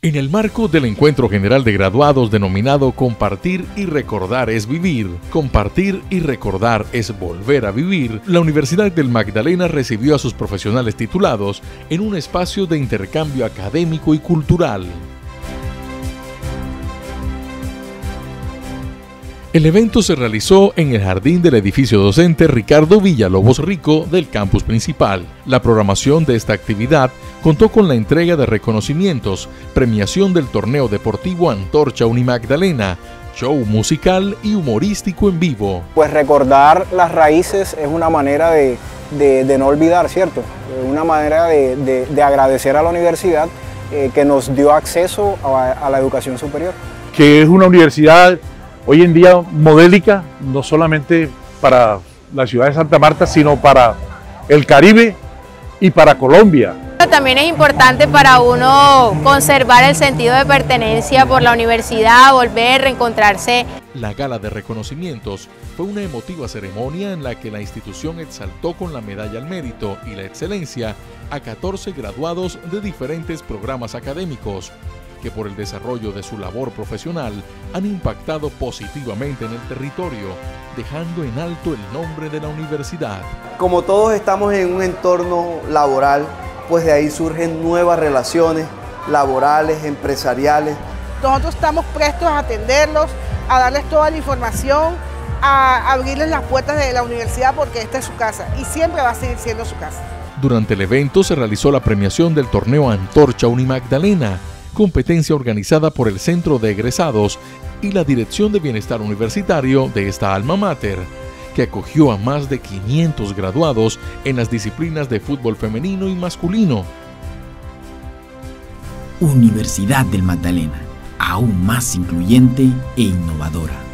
En el marco del encuentro general de graduados denominado Compartir y Recordar es Vivir, Compartir y Recordar es Volver a Vivir, la Universidad del Magdalena recibió a sus profesionales titulados en un espacio de intercambio académico y cultural. El evento se realizó en el jardín del edificio docente Ricardo Villalobos Rico del campus principal. La programación de esta actividad contó con la entrega de reconocimientos, premiación del torneo deportivo Antorcha Unimagdalena, show musical y humorístico en vivo. Pues recordar las raíces es una manera de, no olvidar, ¿cierto? Una manera de, agradecer a la universidad eh, que nos dio acceso a la educación superior. Que es una universidad hoy en día modélica, no solamente para la ciudad de Santa Marta, sino para el Caribe y para Colombia. También es importante para uno conservar el sentido de pertenencia por la universidad, volver, reencontrarse. La gala de reconocimientos fue una emotiva ceremonia en la que la institución exaltó con la medalla al mérito y la excelencia a 14 graduados de diferentes programas académicos, que por el desarrollo de su labor profesional han impactado positivamente en el territorio, dejando en alto el nombre de la universidad. Como todos estamos en un entorno laboral, pues de ahí surgen nuevas relaciones laborales, empresariales. Nosotros estamos prestos a atenderlos, a darles toda la información, a abrirles las puertas de la universidad porque esta es su casa y siempre va a seguir siendo su casa. Durante el evento se realizó la premiación del torneo Antorcha Unimagdalena, competencia organizada por el Centro de Egresados y la Dirección de Bienestar Universitario de esta alma mater, que acogió a más de 500 graduados en las disciplinas de fútbol femenino y masculino. Universidad del Magdalena, aún más incluyente e innovadora.